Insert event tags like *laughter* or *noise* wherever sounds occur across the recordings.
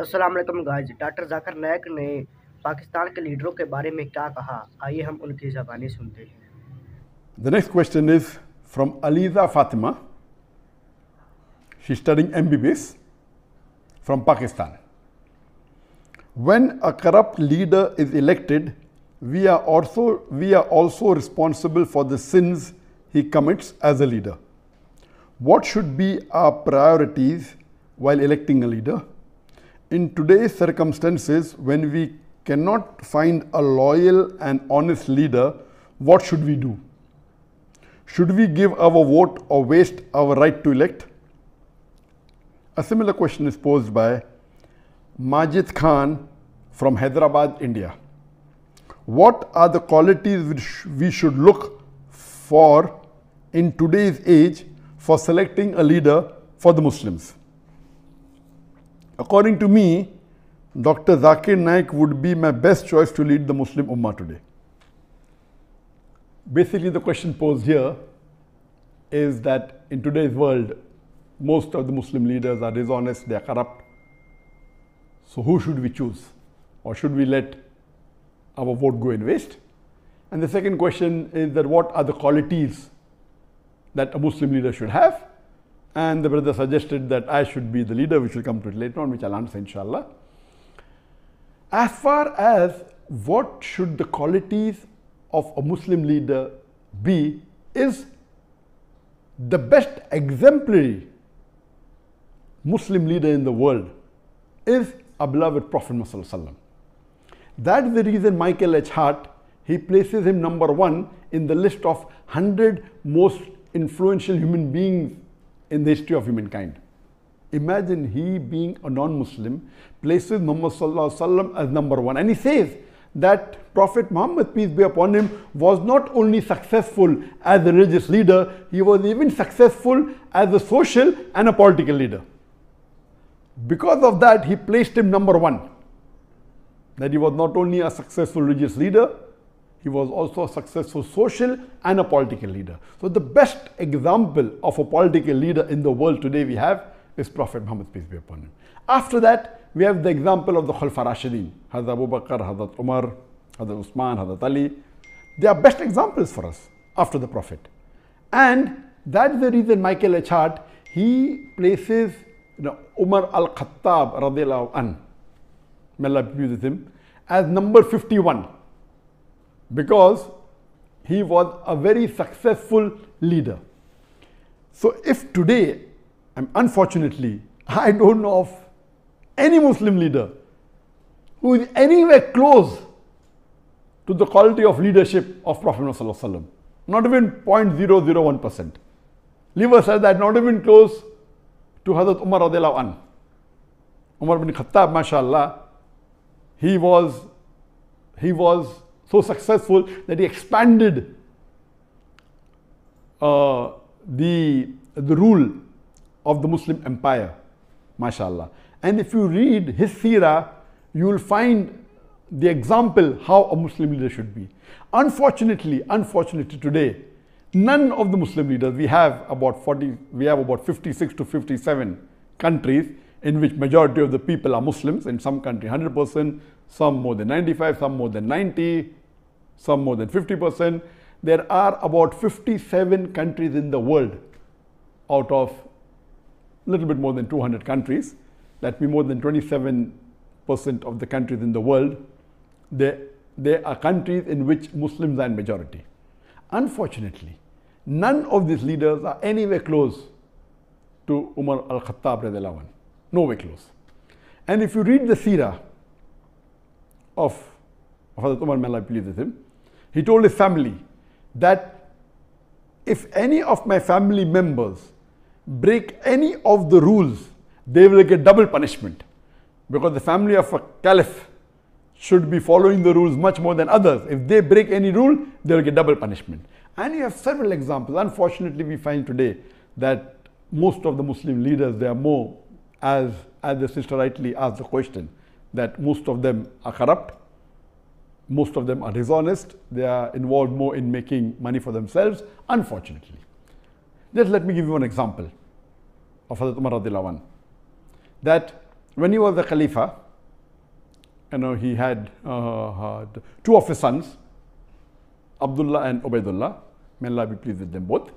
अस्सलाम वालेकुम guys, doctor जाकर नायक ने पाकिस्तान के लीडरों के बारे में क्या कहा? आइए हम उनकी जबानी सुनते हैं। The next question is from Aliza Fatima she studying M B from Pakistan when a corrupt leader is elected we are also we are also responsible for the sins he commits as a leader what should be our priorities while electing a leader In today's circumstances, when we cannot find a loyal and honest leader, what should we do? Should we give our vote or waste our right to elect? A similar question is posed by Majid Khan from Hyderabad, India. What are the qualities which we should look for in today's age for selecting a leader for the Muslims? According to me, Dr. Zakir Naik would be my best choice to lead the Muslim Ummah today. Basically, the question posed here is that in today's world, most of the Muslim leaders are dishonest, they are corrupt. So, who should we choose? Or should we let our vote go in waste? And the second question is that what are the qualities that a Muslim leader should have? And the brother suggested that I should be the leader, which will come to it later on, which I'll answer inshallah. As far as what should the qualities of a Muslim leader be, is the best exemplary Muslim leader in the world is our beloved Prophet Muhammad. That's the reason Michael H. Hart, he places him number one in the list of 100 most influential human beings in the history of humankind. Imagine he being a non-Muslim places Muhammad Sallallahu as number one. And he says that Prophet Muhammad, peace be upon him, was not only successful as a religious leader, he was even successful as a social and a political leader. Because of that, he placed him number one. That he was not only a successful religious leader, he was also a successful social and a political leader. So the best example of a political leader in the world today we have is Prophet Muhammad, peace be upon him. After that, we have the example of the Khulfa Rashidin, Hazrat Abu Bakr, Hazrat Umar, Hazrat Usman, Hazrat Ali. They are best examples for us after the Prophet. And that's the reason Michael H. He places you know, Umar al-Khattab radiallahu an, may Allah be with him, as number 51 because he was a very successful leader. So if today, unfortunately, *laughs* I don't know of any Muslim leader who is anywhere close to the quality of leadership of Prophet Muhammad not even 0.001%. Leave aside that, not even close to Hazrat Umar radiallahu an. Umar bin Khattab, mashallah, he was, he was so successful that he expanded uh, the, the rule of the Muslim empire, mashallah. And if you read his seerah, you will find the example how a Muslim leader should be. Unfortunately, unfortunately today, none of the Muslim leaders, we have about 40, we have about 56 to 57 countries in which majority of the people are Muslims, in some country 100%, some more than 95, some more than 90, some more than 50%. There are about 57 countries in the world out of a little bit more than 200 countries. That means more than 27% of the countries in the world. There, there are countries in which Muslims are in majority. Unfortunately, none of these leaders are anywhere close to Umar al-Khattab nowhere close. And if you read the seerah of Hazrat Umar, may Allah please with him, he told his family that if any of my family members break any of the rules, they will get double punishment. Because the family of a caliph should be following the rules much more than others. If they break any rule, they will get double punishment. And you have several examples. Unfortunately, we find today that most of the Muslim leaders, they are more, as, as the sister rightly asked the question, that most of them are corrupt, most of them are dishonest. They are involved more in making money for themselves, unfortunately. Just let me give you an example of Hazrat Umar That when he was the Khalifa, you know, he had uh, two of his sons, Abdullah and Ubaidullah. May Allah be pleased with them both.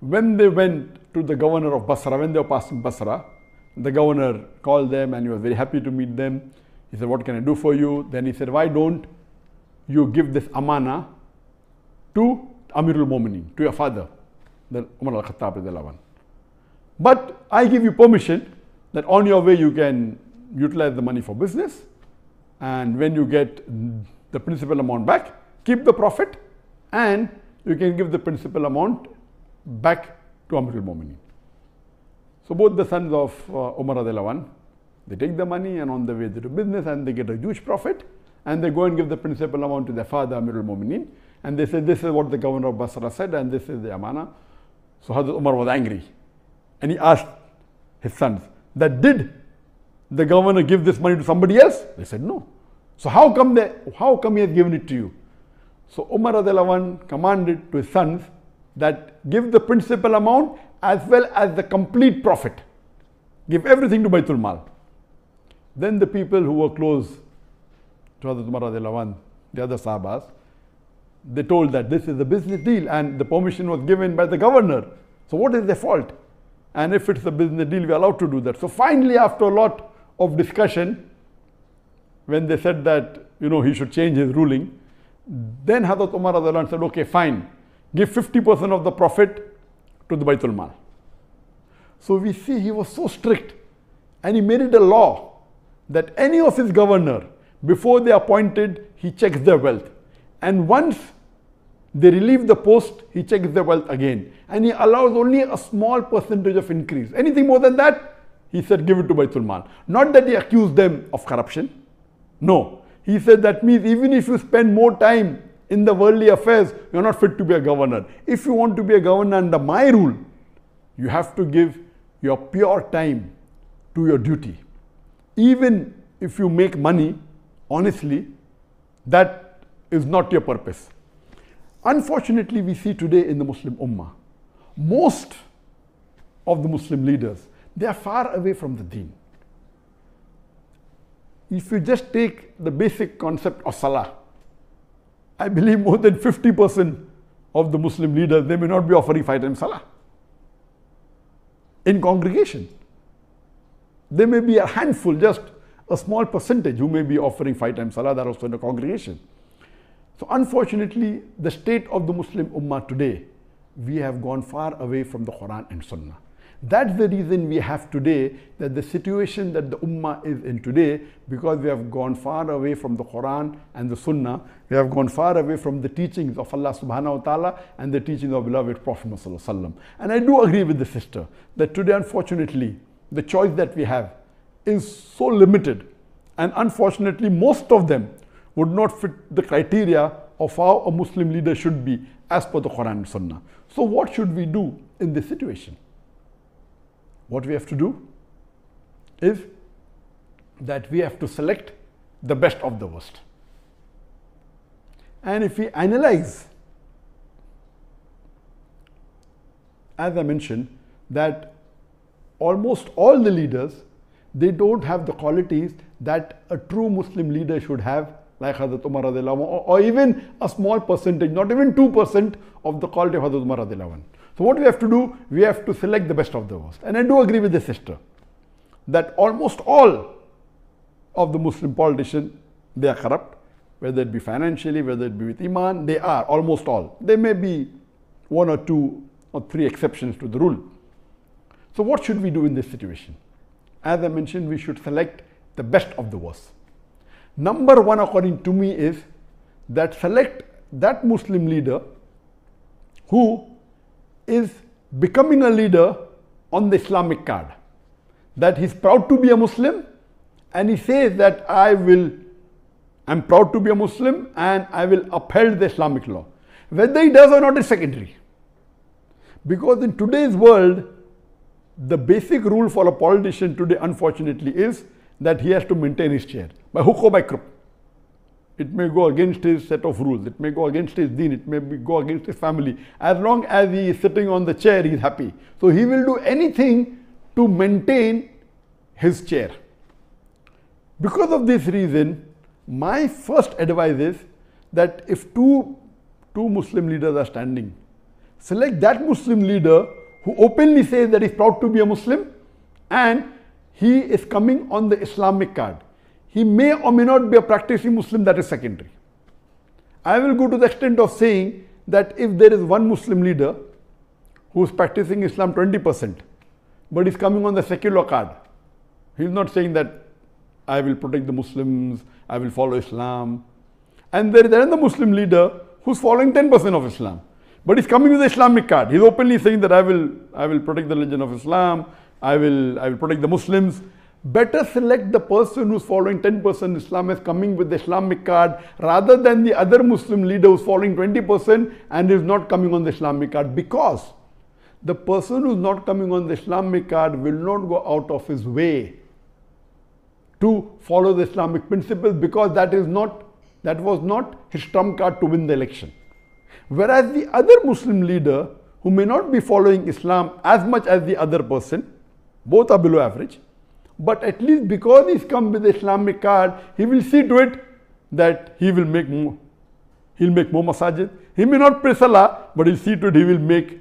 When they went to the governor of Basra, when they were passing Basra, the governor called them and he was very happy to meet them. He said, What can I do for you? Then he said, Why don't you give this amana to Amirul Mu'minin, to your father, the Umar al Khattab. But I give you permission that on your way you can utilize the money for business and when you get the principal amount back, keep the profit and you can give the principal amount back to Amirul Mu'minin. So both the sons of uh, Umar Radiallahu they take the money and on the way they do business and they get a huge profit and they go and give the principal amount to their father Amirul Mu'minin and they say this is what the governor of Basra said and this is the amana. So Hazrat Umar was angry and he asked his sons that did the governor give this money to somebody else? They said no. So how come they, how come he has given it to you? So Umar Radiallahu commanded to his sons that give the principal amount as well as the complete profit. Give everything to Baitul Mal. Then the people who were close to Hazrat Umar the other Sahabas, they told that this is a business deal and the permission was given by the governor. So what is their fault? And if it's a business deal, we're allowed to do that. So finally, after a lot of discussion, when they said that, you know, he should change his ruling, then Hazrat Umar said, okay, fine, give 50% of the profit to the Baitul Mal. So we see he was so strict and he made it a law that any of his governor, before they are appointed, he checks their wealth. And once they relieve the post, he checks their wealth again. And he allows only a small percentage of increase. Anything more than that, he said, give it to Baitul Mal. Not that he accused them of corruption. No. He said that means even if you spend more time in the worldly affairs, you're not fit to be a governor. If you want to be a governor under my rule, you have to give your pure time to your duty. Even if you make money, honestly, that is not your purpose. Unfortunately, we see today in the Muslim Ummah, most of the Muslim leaders, they are far away from the deen. If you just take the basic concept of Salah, I believe more than 50% of the Muslim leaders, they may not be offering five times Salah in congregation. There may be a handful, just a small percentage who may be offering five times Salah, that also in a congregation. So unfortunately, the state of the Muslim Ummah today, we have gone far away from the Quran and Sunnah. That's the reason we have today that the situation that the Ummah is in today, because we have gone far away from the Quran and the Sunnah, we have gone far away from the teachings of Allah subhanahu wa ta'ala and the teachings of beloved Prophet And I do agree with the sister that today, unfortunately, the choice that we have is so limited. And unfortunately, most of them would not fit the criteria of how a Muslim leader should be as per the Quran and Sunnah. So what should we do in this situation? What we have to do is that we have to select the best of the worst. And if we analyze, as I mentioned, that almost all the leaders, they don't have the qualities that a true Muslim leader should have like Hazrat Umar or, or even a small percentage, not even 2% of the quality of Hazrat Umar So what we have to do, we have to select the best of the worst. And I do agree with the sister that almost all of the Muslim politicians, they are corrupt, whether it be financially, whether it be with Iman, they are, almost all. There may be one or two or three exceptions to the rule. So what should we do in this situation? As I mentioned, we should select the best of the worst. Number one, according to me, is that select that Muslim leader who is becoming a leader on the Islamic card. That he's proud to be a Muslim and he says that I will, I'm proud to be a Muslim and I will uphold the Islamic law. Whether he does or not is secondary. Because in today's world, the basic rule for a politician today, unfortunately, is that he has to maintain his chair by hook or by crook. It may go against his set of rules. It may go against his deen. It may go against his family. As long as he is sitting on the chair, he is happy. So he will do anything to maintain his chair. Because of this reason, my first advice is that if two, two Muslim leaders are standing, select that Muslim leader who openly says that he's proud to be a Muslim and he is coming on the Islamic card. He may or may not be a practicing Muslim, that is secondary. I will go to the extent of saying that if there is one Muslim leader who is practicing Islam 20%, but is coming on the secular card, he is not saying that I will protect the Muslims, I will follow Islam. And there is another Muslim leader who's following 10% of Islam. But he's coming with the Islamic card. He's openly saying that I will, I will protect the religion of Islam, I will, I will protect the Muslims. Better select the person who's following 10% Islam as coming with the Islamic card rather than the other Muslim leader who's following 20% and is not coming on the Islamic card because the person who's not coming on the Islamic card will not go out of his way to follow the Islamic principles because that is not that was not his trump card to win the election. Whereas the other Muslim leader who may not be following Islam as much as the other person, both are below average, but at least because he's come with the Islamic card, he will see to it that he will make more, he'll make more masajid. He may not pray salah, but he'll see to it he will make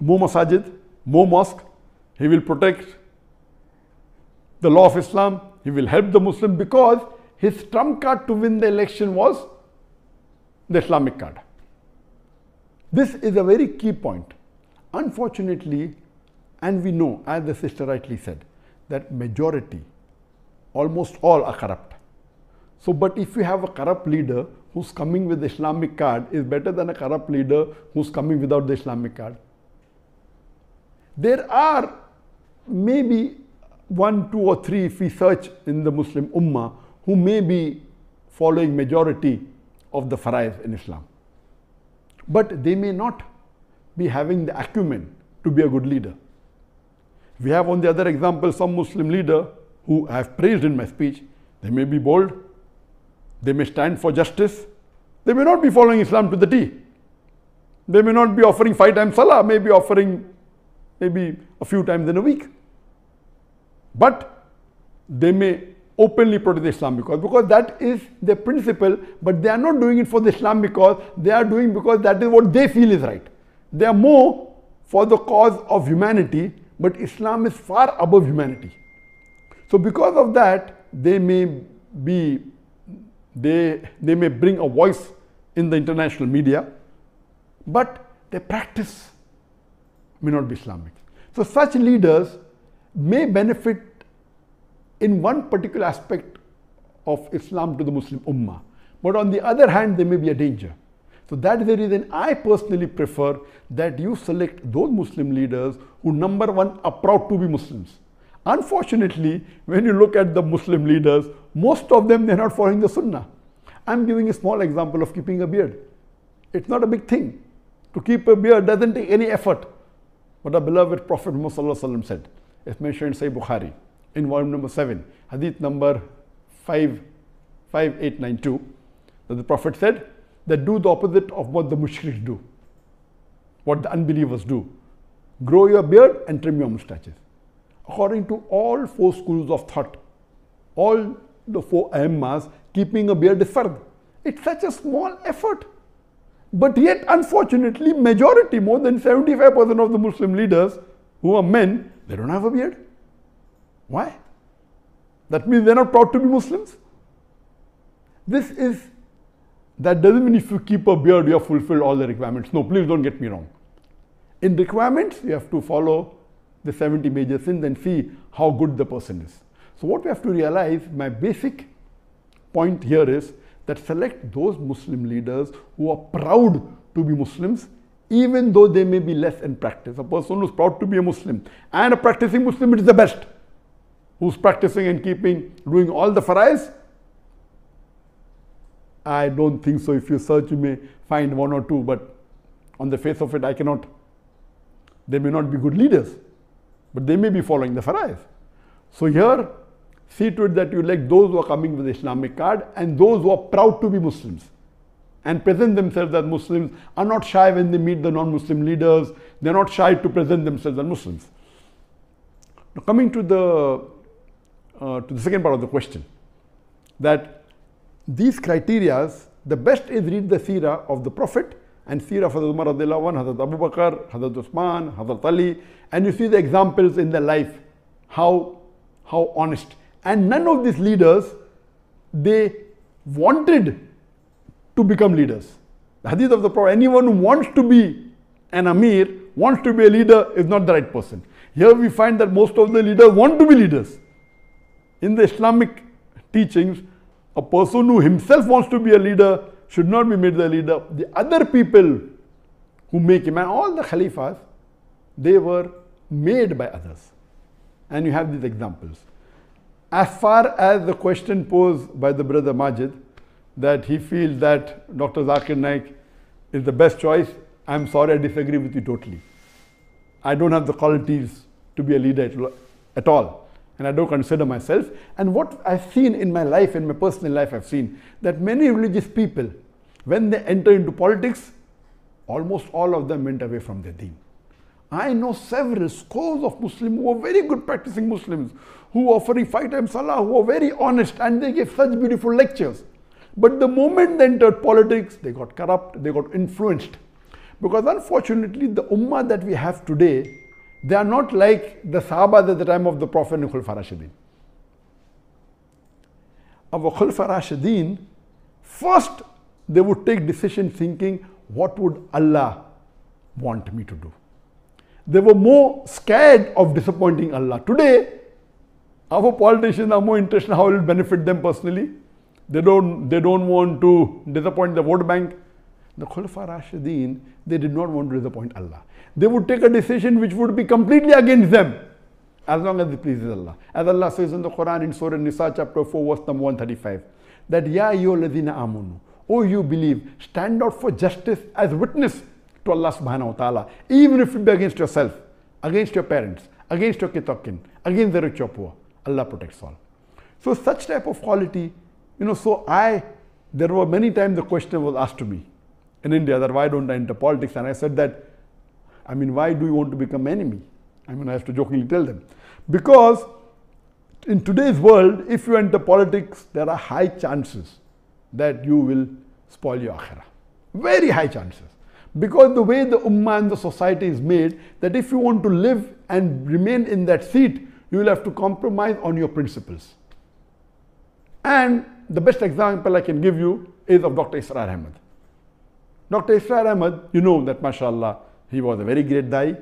more masajid, more mosque. He will protect the law of Islam. He will help the Muslim because his trump card to win the election was the Islamic card. This is a very key point. Unfortunately, and we know, as the sister rightly said, that majority, almost all are corrupt. So, but if you have a corrupt leader who's coming with the Islamic card is better than a corrupt leader who's coming without the Islamic card. There are maybe one, two or three if we search in the Muslim Ummah who may be following majority of the farais in Islam. But they may not be having the acumen to be a good leader. We have on the other example some Muslim leader who I have praised in my speech. They may be bold, they may stand for justice, they may not be following Islam to the T. They may not be offering five times salah, may be offering maybe a few times in a week. But they may openly protest the Islam because because that is the principle, but they are not doing it for the Islam because they are doing because that is what they feel is right. They are more for the cause of humanity, but Islam is far above humanity. So because of that, they may be they they may bring a voice in the international media, but their practice may not be Islamic. So such leaders may benefit in one particular aspect of Islam to the Muslim Ummah. But on the other hand, there may be a danger. So that is the reason I personally prefer that you select those Muslim leaders who number one are proud to be Muslims. Unfortunately, when you look at the Muslim leaders, most of them they're not following the Sunnah. I'm giving a small example of keeping a beard. It's not a big thing. To keep a beard doesn't take any effort. But our beloved Prophet Muhammad said. It's mentioned in Sahih Bukhari in volume number 7, hadith number 5, 5892, that the Prophet said that do the opposite of what the mushriks do, what the unbelievers do. Grow your beard and trim your mustaches. According to all four schools of thought, all the four Aimmas, keeping a beard is fard. It's such a small effort. But yet, unfortunately, majority, more than 75% of the Muslim leaders who are men, they don't have a beard. Why? That means they're not proud to be Muslims. This is, that doesn't mean if you keep a beard, you have fulfilled all the requirements. No, please don't get me wrong. In requirements, you have to follow the 70 major sins and see how good the person is. So, what we have to realize, my basic point here is that select those Muslim leaders who are proud to be Muslims, even though they may be less in practice. A person who's proud to be a Muslim and a practicing Muslim is the best who's practicing and keeping, doing all the farais? I don't think so. If you search, you may find one or two, but on the face of it, I cannot. They may not be good leaders, but they may be following the farais. So here, see to it that you elect those who are coming with the Islamic card and those who are proud to be Muslims and present themselves as Muslims are not shy when they meet the non-Muslim leaders. They're not shy to present themselves as Muslims. Now, coming to the uh, to the second part of the question, that these criterias, the best is read the seerah of the Prophet and seerah of Hazrat Umar, radiallahu anhu, Hazrat Abu Bakr, Hazrat Usman, Hazrat Ali, and you see the examples in their life, how how honest. And none of these leaders, they wanted to become leaders. The hadith of the Prophet, anyone who wants to be an Amir, wants to be a leader, is not the right person. Here we find that most of the leaders want to be leaders. In the Islamic teachings, a person who himself wants to be a leader should not be made the leader. The other people who make him, and all the Khalifas, they were made by others. And you have these examples. As far as the question posed by the brother Majid, that he feels that Dr. Zakir Naik is the best choice, I'm sorry, I disagree with you totally. I don't have the qualities to be a leader at all. And I don't consider myself. And what I've seen in my life, in my personal life, I've seen that many religious people, when they enter into politics, almost all of them went away from their deen. I know several scores of Muslims who are very good practicing Muslims, who are offering five times salah, who are very honest, and they give such beautiful lectures. But the moment they entered politics, they got corrupt, they got influenced. Because unfortunately, the ummah that we have today, they are not like the Sahaba at the time of the Prophet Khulfa Rashidin. Our Khulfa Rashidin, first they would take decision thinking, what would Allah want me to do? They were more scared of disappointing Allah. Today, our politicians are more interested in how it will benefit them personally. They don't, they don't want to disappoint the vote bank. The Khulafa Rashideen, they did not want to disappoint Allah. They would take a decision which would be completely against them as long as it pleases Allah. As Allah says in the Quran in Surah Nisa chapter 4 verse number 135 that Ya ladina amunu, oh you believe, stand out for justice as witness to Allah subhanahu wa ta'ala, even if it be against yourself, against your parents, against your kitokin, against the rich or poor. Allah protects all. So such type of quality, you know, so I, there were many times the question was asked to me in India that why don't I enter politics? And I said that, I mean, why do you want to become enemy? I mean, I have to jokingly tell them. Because in today's world, if you enter politics, there are high chances that you will spoil your akhirah. Very high chances. Because the way the ummah and the society is made, that if you want to live and remain in that seat, you will have to compromise on your principles. And the best example I can give you is of Dr. Israr Ahmad. Dr. Israr Ahmad, you know that mashallah, he was a very great guy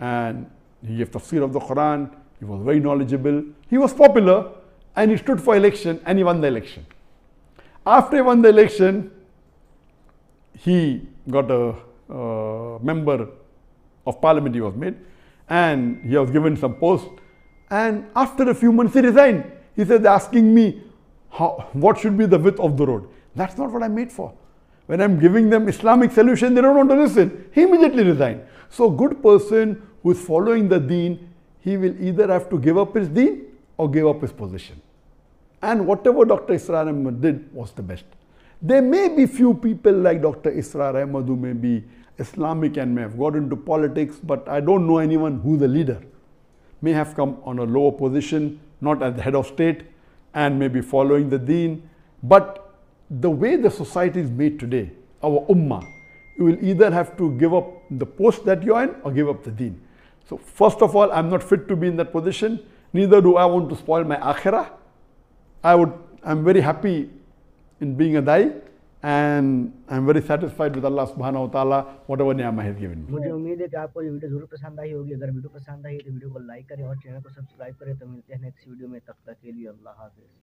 and he gave tafsir of the Quran, he was very knowledgeable, he was popular and he stood for election and he won the election. After he won the election, he got a uh, member of parliament he was made and he was given some post and after a few months he resigned. He said asking me how, what should be the width of the road. That's not what I'm made for. When I'm giving them Islamic solution, they don't want to listen. He immediately resigned. So a good person who is following the deen, he will either have to give up his deen or give up his position. And whatever Dr. Israr Ahmad did was the best. There may be few people like Dr. Israr Ahmad who may be Islamic and may have got into politics, but I don't know anyone who's a leader. May have come on a lower position, not as the head of state, and may be following the deen. But the way the society is made today, our ummah, you will either have to give up the post that you're in or give up the deen. So first of all, I'm not fit to be in that position. Neither do I want to spoil my akhirah. I would, I'm very happy in being a dai and I'm very satisfied with Allah subhanahu wa ta'ala, whatever ni'mah He has given me. मुझे उम्मीद है कि आपको ये video जरूर पसंद आई होगी अगर वीडियो पसंद आई तो वीडियो को लाइक करें और चैनल को सब्सक्राइब करें तो मिलते हैं नेक्स्ट वीडियो में तब तक के लिए अल्लाह हाफिज़